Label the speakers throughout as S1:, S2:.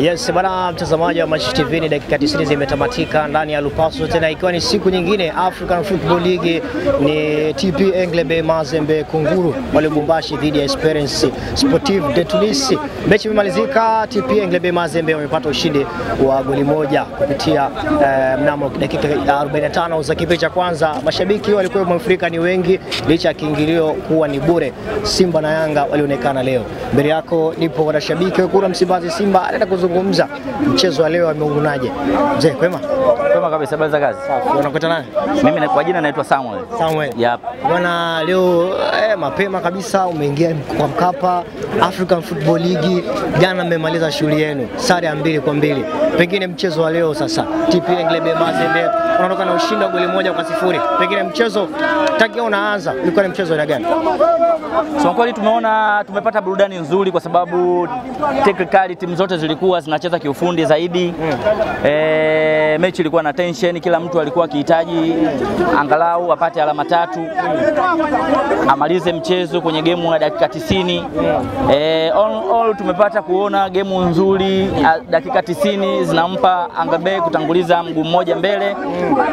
S1: Yes, bwana mtazamaji wa Mash TV, ni dakika 90 zimetamatika ndani ya Lupaso, tena ikiwa ni siku nyingine African Football League. Ni TP Englebe Mazembe Kunguru wa Lubumbashi dhidi ya Esperance Sportive de Tunis. Mechi imemalizika, TP Englebe Mazembe wamepata ushindi wa goli moja kupitia eh, mnamo dakika 45 za kipindi cha kwanza. Mashabiki walikuwa wamefurika ni wengi, licha ya kiingilio kuwa ni bure. Simba na Yanga walionekana leo. Mbele yako nipo wanashabiki wa Msimbazi Simba kuzungumza mchezo wa leo ameuonaje? Mzee kwema?
S2: Kwema kabisa, habari za kazi?
S1: Unakuita nani?
S2: Mimi na- kwa jina naitwa Samuel.
S1: Samuel.
S2: Yep.
S1: Bwana leo eh, mapema kabisa umeingia kwa Mkapa African Football League. Jana mmemaliza shughuli yenu sare ya mbili kwa mbili. Pengine mchezo wa leo sasa TP Englebe Mazembe unaondoka na ushindi wa goli moja kwa sifuri. Pengine mchezo takia unaanza ulikuwa ni mchezo aina gani?
S2: So kweli tumeona tumepata burudani nzuri kwa sababu technically timu zote zilikuwa zinacheza kiufundi zaidi. E, mechi ilikuwa na tension, kila mtu alikuwa akihitaji angalau apate alama tatu amalize mchezo kwenye gemu ya dakika 90. E, all, all tumepata kuona gemu nzuri dakika 90 zinampa Angabe kutanguliza mguu mmoja mbele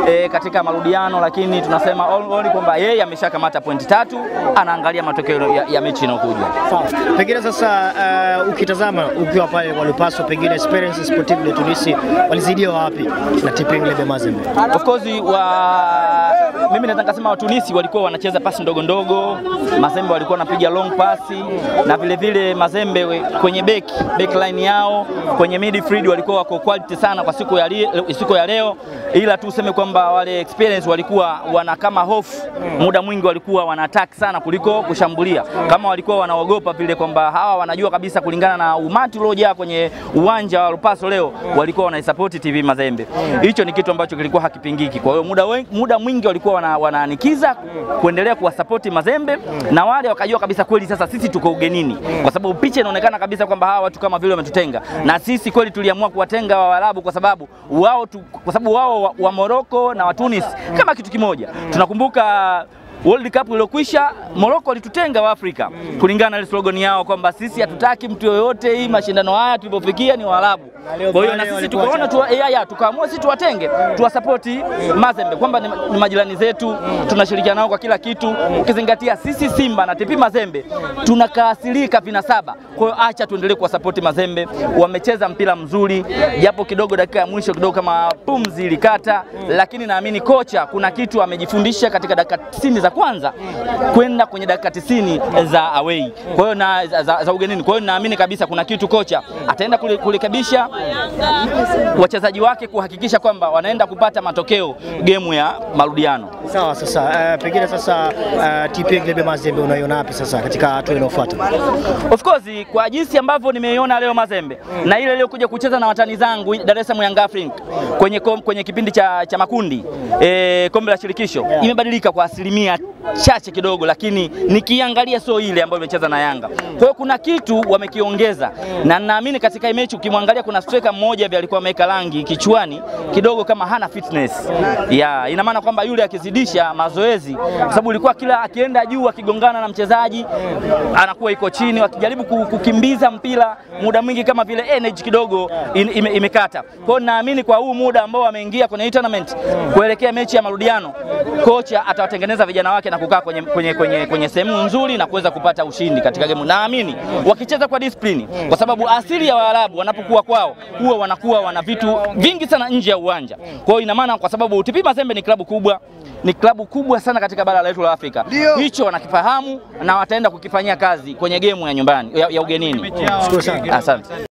S2: e, katika marudiano, lakini tunasema all, all kwamba yeye ameshakamata pointi tatu, anaangalia matokeo ya, ya mechi inayokuja.
S1: Pengine sasa uh, ukitazama ukiwa pale kwa Lupaso, pengine Esperance Sportive de Tunis walizidiwa wapi na TP Mazembe?
S2: Of course wa mimi naweza nikasema Watunisi walikuwa wanacheza pasi ndogo ndogo, Mazembe walikuwa wanapiga long pasi. Na vile vile Mazembe we- kwenye beki back line yao kwenye midfield walikuwa wako quality sana kwa siku ya, li, siku ya leo, ila tu useme kwamba wale experience walikuwa wana kama hofu, muda mwingi walikuwa wana attack sana kuliko kushambulia, kama walikuwa wanaogopa vile kwamba hawa wanajua kabisa kulingana na umati uliojaa kwenye uwanja wa Lupaso leo walikuwa wanaisupport TV Mazembe. Hicho ni kitu ambacho kilikuwa hakipingiki. Kwa hiyo muda, muda mwingi walikuwa wana, wanaanikiza kuendelea kuwasapoti Mazembe mm. na wale wakajua kabisa kweli sasa sisi tuko ugenini, mm. kwa sababu picha inaonekana kabisa kwamba hawa watu kama vile wametutenga, mm. na sisi kweli tuliamua kuwatenga wa Waarabu kwa sababu wao tu, kwa sababu wao wa, wa Morocco na wa Tunis mm. kama kitu kimoja. mm. Tunakumbuka World Cup iliyokwisha Morocco walitutenga wa Afrika kulingana na slogan yao kwamba sisi hatutaki mtu yoyote, hii mashindano haya tulipofikia ni Waarabu. Kwa hiyo na sisi tukaona tu, yaya, ya, tukaamua sisi tuwatenge tuwasapoti Mazembe kwamba ni, ni majirani zetu, tunashirikiana nao kwa kila kitu, ukizingatia sisi Simba na TP Mazembe tunakaasirika vinasaba. Kwa hiyo acha tuendelee kuwasapoti Mazembe, wamecheza mpira mzuri, japo kidogo dakika ya mwisho kidogo kama pumzi ilikata, lakini naamini kocha kuna kitu amejifundisha katika dakika 90 za kwanza kwenda kwenye dakika 90 za away, kwa hiyo na za, za, ugenini. Kwa hiyo naamini kabisa kuna kitu kocha ataenda kule- wachezaji wake kuhakikisha kwamba wanaenda kupata matokeo gemu ya marudiano.
S1: Sawa, sasa uh, pengine sasa uh, TP Mazembe Mazembe unaiona wapi sasa katika hatua inayofuata?
S2: Of course kwa jinsi ambavyo nimeiona leo Mazembe mm. na ile iliyokuja kucheza na watani zangu Dar es Salaam Young Africans kwenye, kwenye kipindi cha, cha makundi mm. e, kombe la shirikisho yeah. imebadilika kwa asilimia chache kidogo, lakini nikiangalia sio ile ambayo imecheza na Yanga. Kwa hiyo kuna kitu wamekiongeza, na naamini katika mechi ukimwangalia, kuna striker mmoja hivi alikuwa ameweka rangi kichwani kidogo kama hana fitness ya, ina maana kwamba yule akizidisha mazoezi, kwa sababu ulikuwa kila akienda juu akigongana na mchezaji anakuwa iko chini, wakijaribu kukimbiza mpira muda mwingi kama vile energy kidogo ime- imekata. Kwa hiyo naamini kwa huu muda ambao wameingia kwenye tournament kuelekea mechi ya marudiano, kocha atawatengeneza vijana wake na kukaa kwenye, kwenye, kwenye, kwenye sehemu nzuri na kuweza kupata ushindi katika game. Naamini wakicheza kwa discipline, kwa sababu asili ya Waarabu wanapokuwa kwao huwa wanakuwa wana vitu vingi sana nje ya uwanja. Kwa hiyo ina maana kwa sababu TP Mazembe ni klabu kubwa ni klabu kubwa sana katika bara letu la Afrika. Hicho wanakifahamu na wataenda kukifanyia kazi kwenye gemu ya nyumbani ya, ya ugenini. Asante.